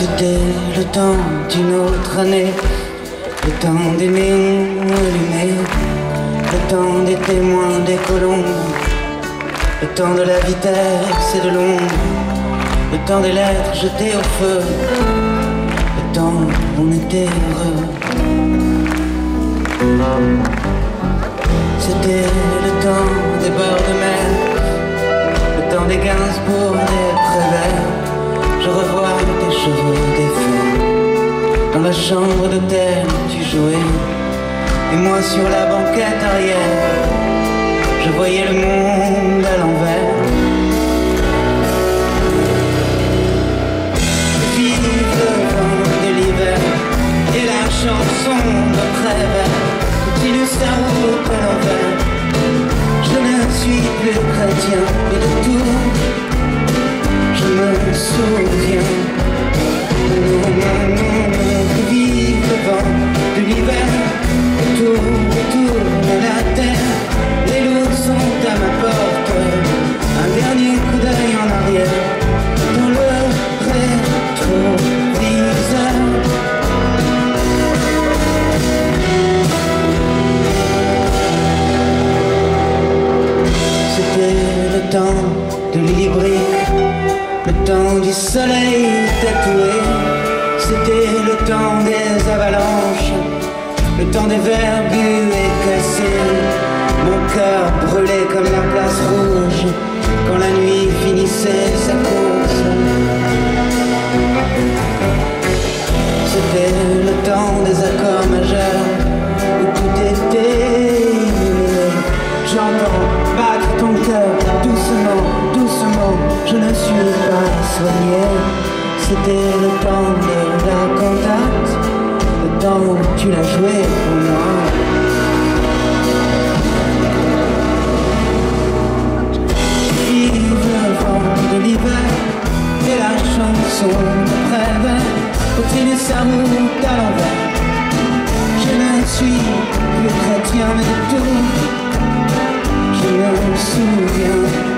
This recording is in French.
C'était le temps d'une autre année, le temps des néons allumés, le temps des témoins des colombes, le temps de la vitesse et de l'ombre, le temps des lettres jetées au feu, le temps où on était heureux. C'était le temps cheveux défaits dans la chambre d'hôtel tu jouais, et moi sur la banquette arrière, je voyais le monde à l'envers. Vive le vent de l'hiver et la chanson de Prévert continue sa route à l'envers. Je ne suis plus chrétien et de tout, je me souviens. De l'hybride, le temps du soleil tatoué. C'était le temps des avalanches, le temps des verres bu. Mon cœur brûlait comme la place rouge quand la nuit finissait sa course. C'était le temps des accords majeurs où tout était. J'entends battre ton cœur. Je ne suis pas soigné. C'était le temps la contact, le temps où tu l'as joué pour moi. Vive le vent de l'hiver et la chanson de Prévert continue sa route à l'envers? Je ne suis plus chrétien de tout, je me souviens.